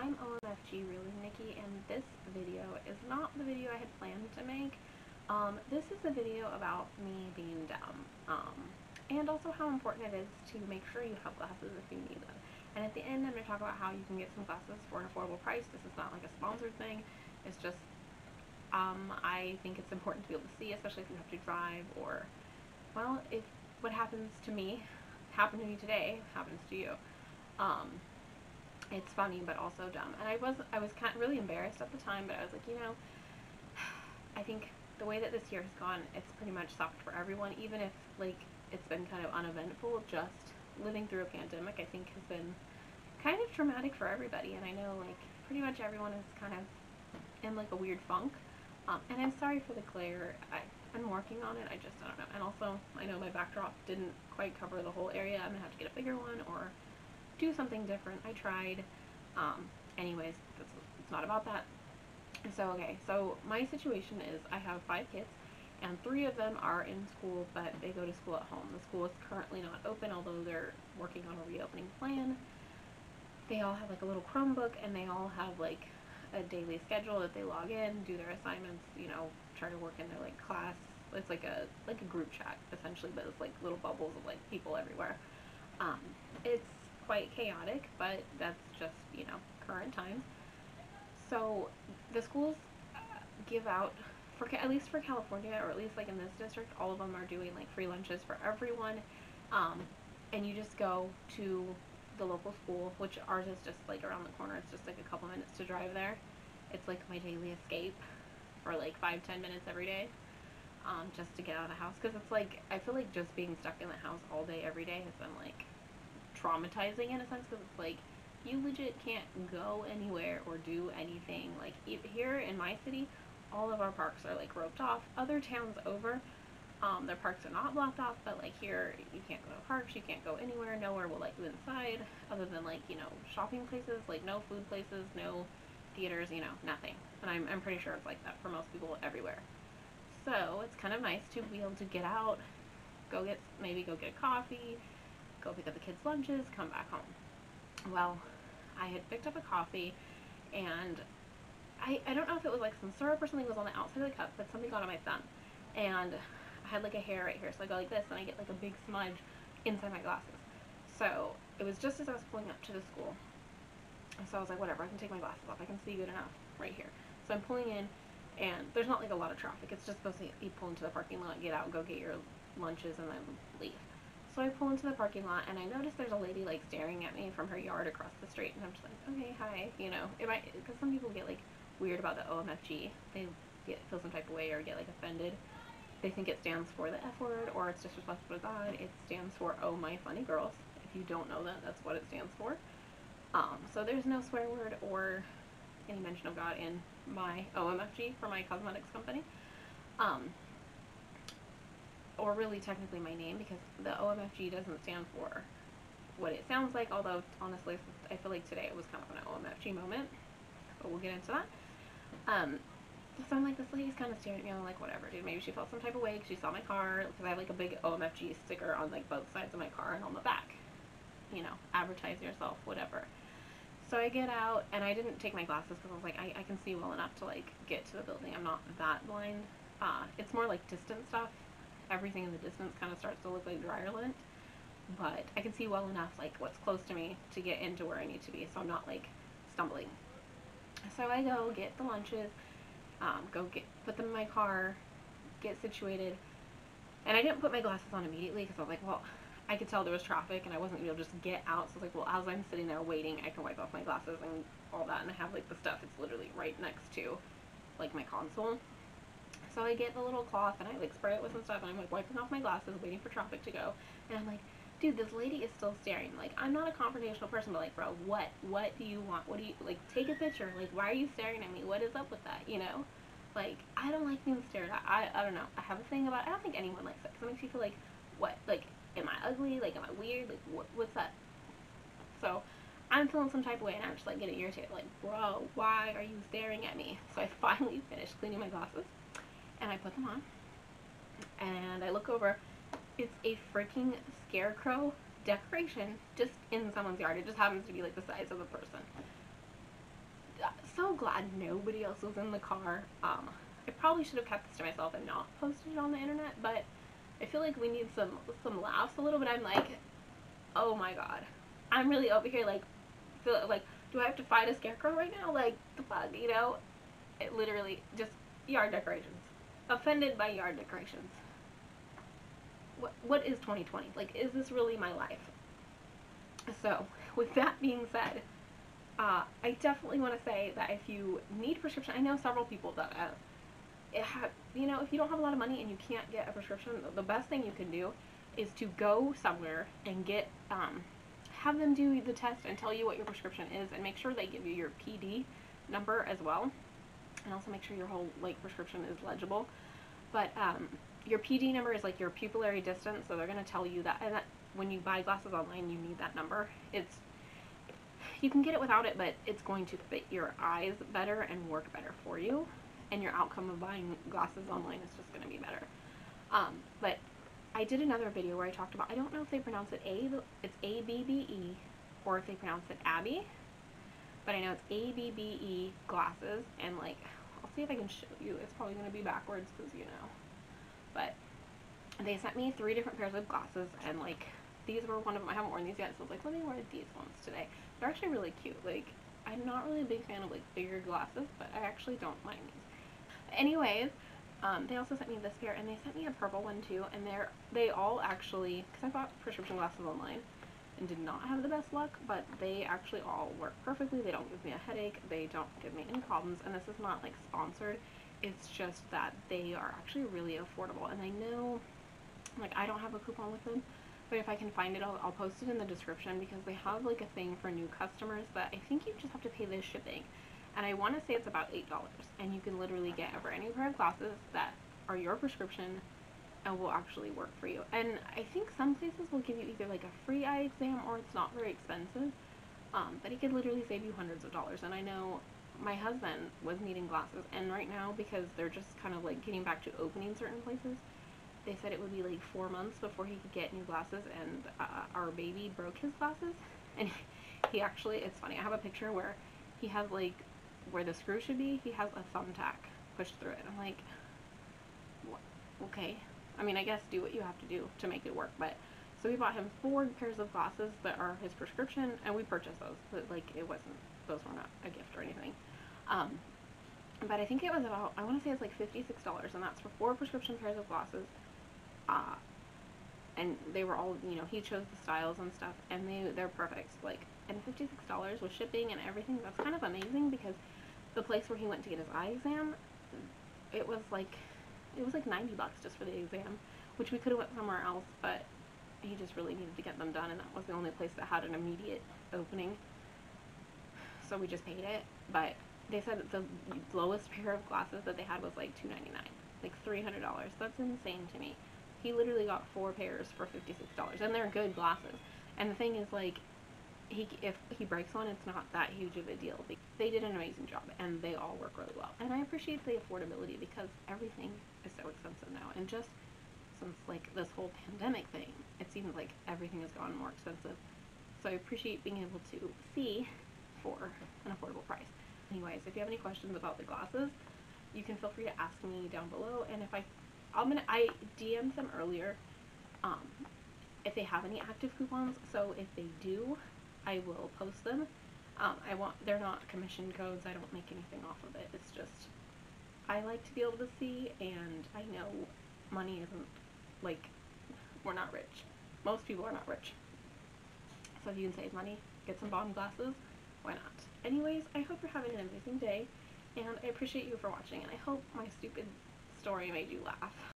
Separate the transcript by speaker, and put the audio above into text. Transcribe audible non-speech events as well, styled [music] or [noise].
Speaker 1: I'm OMFG Really Nicki and this video is not the video I had planned to make. Um, this is a video about me being dumb um, and also how important it is to make sure you have glasses if you need them. And at the end I'm going to talk about how you can get some glasses for an affordable price. This is not like a sponsored thing. It's just um, I think it's important to be able to see, especially if you have to drive or, well, if what happens to me, happened to me today, happens to you. Um, it's funny but also dumb. And I was I was kind of really embarrassed at the time, but I was like, you know, [sighs] I think the way that this year has gone, it's pretty much sucked for everyone. Even if like it's been kind of uneventful, just living through a pandemic, I think has been kind of traumatic for everybody. And I know like pretty much everyone is kind of in like a weird funk. Um, and I'm sorry for the glare. I, I'm working on it. I just I don't know. And also, I know my backdrop didn't quite cover the whole area. I'm gonna have to get a bigger one or do something different. I tried. Um, anyways, it's, not about that. So, okay, so my situation is I have five kids, and three of them are in school, but they go to school at home. The school is currently not open, although they're working on a reopening plan. They all have like a little Chromebook, and they all have like a daily schedule that they log in, do their assignments, you know, try to work in their like class. It's like a like a group chat essentially, but it's like little bubbles of like people everywhere. Um, it's quite chaotic, but that's just, you know, current times. So the schools give out, for at least for California, or at least like in this district, all of them are doing like free lunches for everyone. Um, and you just go to the local school, which ours is just like around the corner. It's just like a couple minutes to drive there. It's like my daily escape for like five, ten minutes every day. Um, just to get out of the house because it's like I feel like just being stuck in the house all day every day has been like traumatizing in a sense because it's like you legit can't go anywhere or do anything. Like here in my city, all of our parks are like roped off. Other towns over, um, their parks are not blocked off, but like here, you can't go to parks, you can't go anywhere, nowhere will let you inside, other than like, you know, shopping places, like no food places, no theaters, you know, nothing. And I'm, I'm pretty sure it's like that for most people everywhere. So it's kind of nice to be able to get out, go get, maybe go get a coffee, go pick up the kids' lunches, come back home. Well, I had picked up a coffee and I, I don't know if it was like some syrup or something was on the outside of the cup, but something got on my thumb. And I had like a hair right here, so I go like this and I get like a big smudge inside my glasses. So it was just as I was pulling up to the school. So I was like, whatever, I can take my glasses off. I can see good enough right here. So I'm pulling in and there's not like a lot of traffic. It's just supposed to you pull into the parking lot, get out, go get your lunches, and then leave. So I pull into the parking lot and I notice there's a lady like staring at me from her yard across the street and I'm just like, okay, hi, you know, it might, because some people get like weird about the OMFG. They get feel some type of way or get like offended. They think it stands for the F word or it's disrespectful to God. It stands for Oh My Funny Girls. If you don't know that, that's what it stands for. Um, so there's no swear word or any mention of God in my OMFG for my cosmetics company. Um, or really technically my name because the OMFG doesn't stand for what it sounds like, although honestly I feel like today it was kind of an OMFG moment, but we'll get into that. Um, so I'm like, this lady's kind of staring at me, I'm like, whatever, dude, maybe she felt some type of way because she saw my car, because I have like a big OMFG sticker on like both sides of my car and on the back, you know, advertise yourself, whatever. So I get out, and I didn't take my glasses because I was like, I, I can see well enough to like get to the building, I'm not that blind. Uh, it's more like distant stuff, everything in the distance kind of starts to look like dryer lint. But I can see well enough like what's close to me to get into where I need to be so I'm not like stumbling. So I go get the lunches, um, go get put them in my car, get situated. And I didn't put my glasses on immediately because I was like, well, I could tell there was traffic and I wasn't able to just get out. So I was like, well, as I'm sitting there waiting, I can wipe off my glasses and all that. And I have like the stuff, it's literally right next to like my console. So I get the little cloth and I like spray it with some stuff and I'm like wiping off my glasses, waiting for traffic to go. And I'm like, dude, this lady is still staring. Like, I'm not a confrontational person, but like, bro, what? What do you want? What do you, like, take a picture. Like, why are you staring at me? What is up with that, you know? Like, I don't like being stared at. I, I don't know. I have a thing about, I don't think anyone likes that because it makes you feel like, what? Like, am I ugly? Like, am I weird? Like, what, what's that? So, I'm feeling some type of way and I'm just like getting irritated. Like, bro, why are you staring at me? So I [laughs] finally finished cleaning my glasses and I put them on. And I look over. It's a freaking scarecrow decoration just in someone's yard. It just happens to be like the size of a person. So glad nobody else was in the car. Um, I probably should have kept this to myself and not posted it on the internet, but I feel like we need some some laughs a little bit. I'm like, oh my god, I'm really over here like, like, do I have to fight a scarecrow right now? Like the fuck, you know? It literally just yard decorations. Offended by yard decorations. What what is 2020? Like, is this really my life? So, [laughs] with that being said, uh, I definitely want to say that if you need prescription, I know several people that uh, it ha- you know, if you don't have a lot of money and you can't get a prescription, the best thing you can do is to go somewhere and get, um, have them do the test and tell you what your prescription is and make sure they give you your PD number as well. And also make sure your whole, like, prescription is legible. But, um, your PD number is like your pupillary distance, so they're going to tell you that, and that when you buy glasses online, you need that number. It's you can get it without it, but it's going to fit your eyes better and work better for you and your outcome of buying glasses online is just going to be better. Um, but I did another video where I talked about, I don't know if they pronounce it A, it's A-B-B-E, or if they pronounce it Abby, but I know it's A-B-B-E glasses, and like, I'll see if I can show you, it's probably going to be backwards, because you know, but they sent me three different pairs of glasses, and like, these were one of them, I haven't worn these yet, so I was like, let me wear these ones today. They're actually really cute, like, I'm not really a big fan of like bigger glasses, but I actually don't mind these. Anyways, um, they also sent me this pair, and they sent me a purple one too, and they're, they all actually, because I bought prescription glasses online, and did not have the best luck, but they actually all work perfectly, they don't give me a headache, they don't give me any problems, and this is not like sponsored, it's just that they are actually really affordable, and I know, like, I don't have a coupon with them, but if I can find it, I'll, I'll post it in the description, because they have, like, a thing for new customers, but I think you just have to pay the shipping, and I want to say it's about $8 and you can literally get ever any pair of glasses that are your prescription and will actually work for you. And I think some places will give you either like a free eye exam or it's not very expensive, um, but it could literally save you hundreds of dollars. And I know my husband was needing glasses and right now because they're just kind of like getting back to opening certain places, they said it would be like four months before he could get new glasses and uh, our baby broke his glasses [laughs] and he actually, it's funny, I have a picture where he has like where the screw should be, he has a thumbtack pushed through it. I'm like, what? okay. I mean, I guess do what you have to do to make it work, but so we bought him four pairs of glasses that are his prescription, and we purchased those. But like, it wasn't; those were not a gift or anything. Um, but I think it was about I want to say it's like fifty-six dollars, and that's for four prescription pairs of glasses. Uh, and they were all, you know, he chose the styles and stuff, and they they're perfect. Like, and fifty-six dollars with shipping and everything. That's kind of amazing because the place where he went to get his eye exam, it was like, it was like 90 bucks just for the exam, which we could have went somewhere else, but he just really needed to get them done, and that was the only place that had an immediate opening. So we just paid it, but they said the lowest pair of glasses that they had was like $2.99, like $300. That's insane to me. He literally got four pairs for $56, and they're good glasses. And the thing is, like, he if he breaks one, it's not that huge of a deal. They did an amazing job, and they all work really well. And I appreciate the affordability because everything is so expensive now, and just since like this whole pandemic thing, it seems like everything has gone more expensive. So I appreciate being able to see for an affordable price. Anyways, if you have any questions about the glasses, you can feel free to ask me down below. And if I, I'm gonna, I DM'd them earlier, um, if they have any active coupons. So if they do, I will post them. Um, I want they're not commission codes. I don't make anything off of it. It's just I like to be able to see, and I know money isn't like we're not rich. Most people are not rich. So if you can save money, get some bomb glasses, why not? Anyways, I hope you're having an amazing day, and I appreciate you for watching, and I hope my stupid story made you laugh.